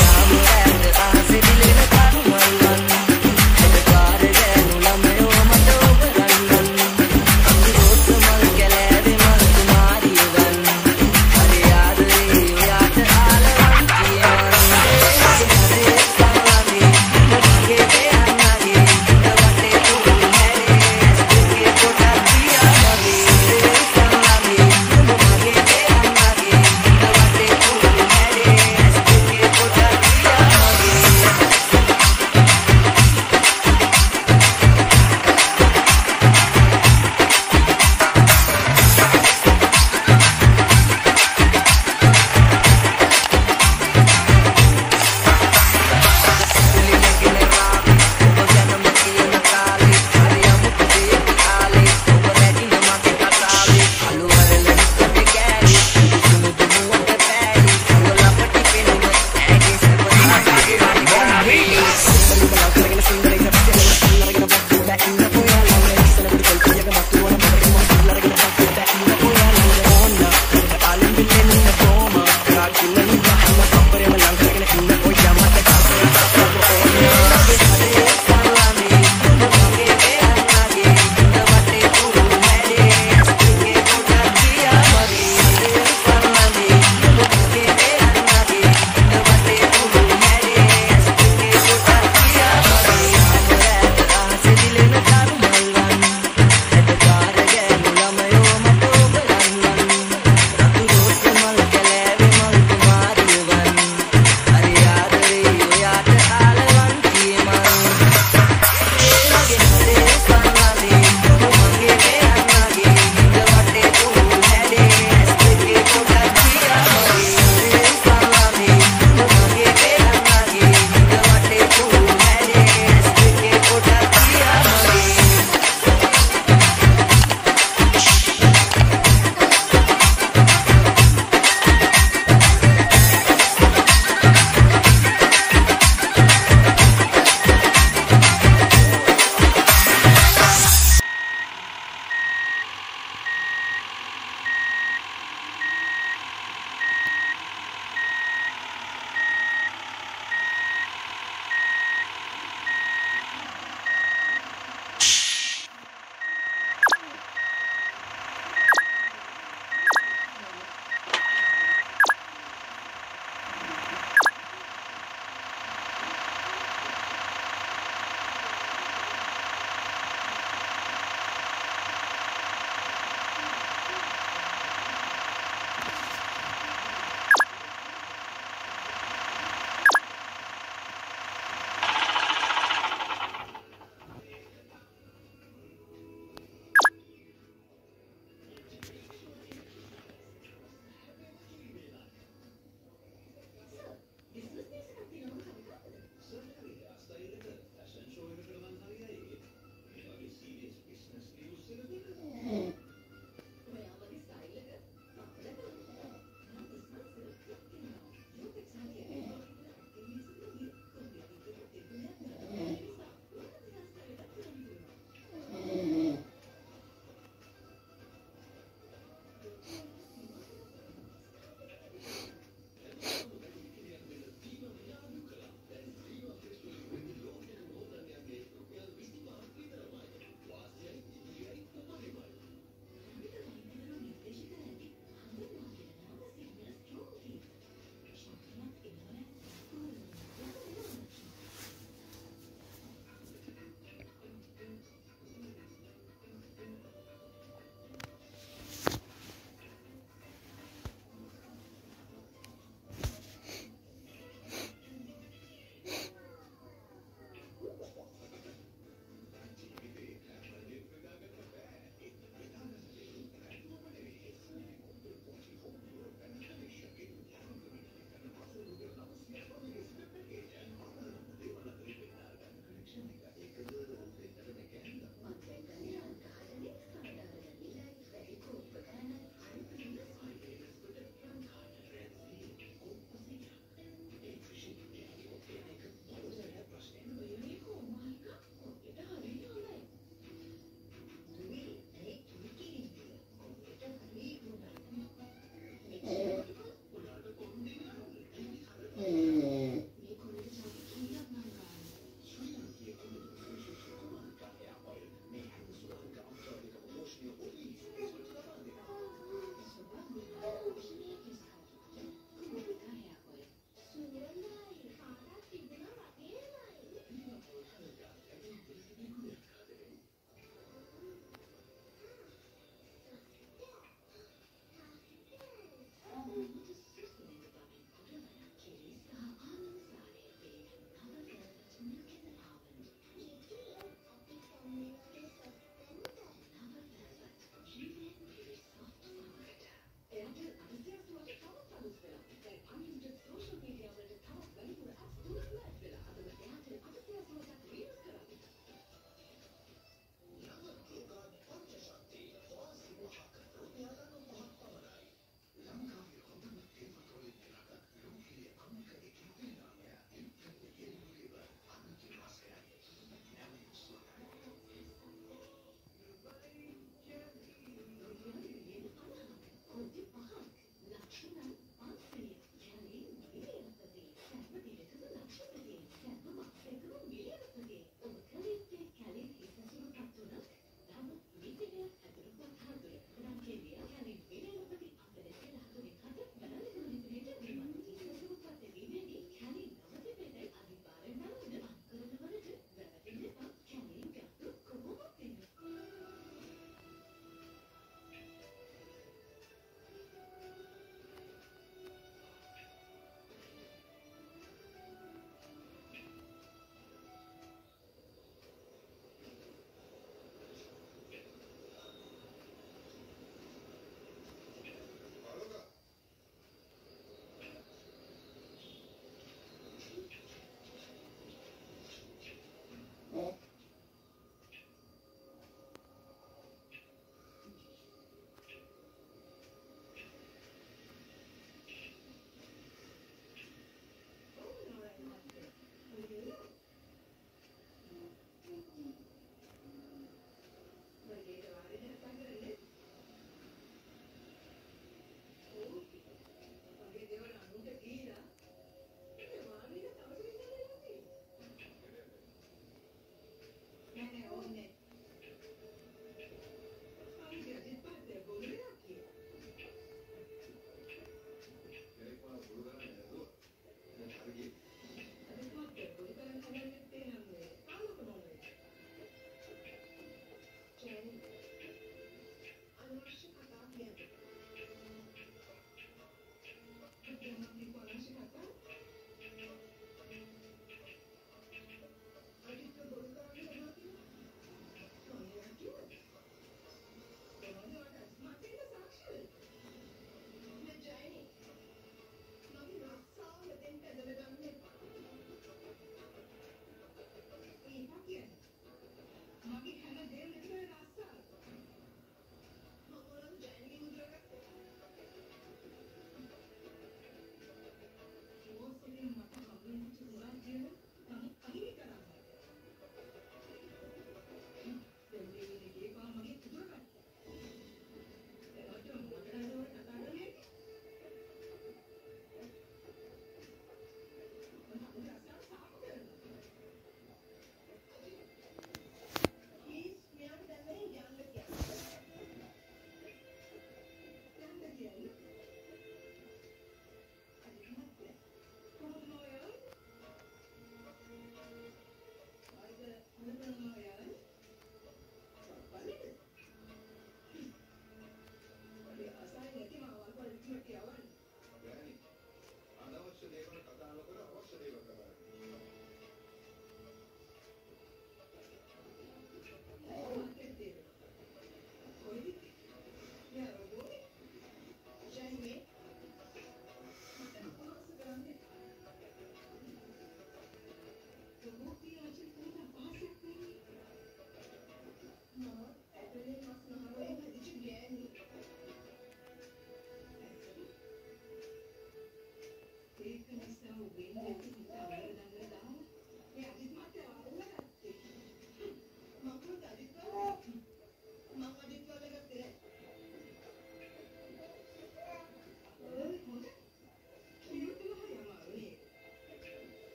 डाम डाम बाहर से भी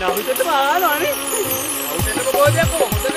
නහුතට මානවානේ නහුතට බෝධයක් හොඳ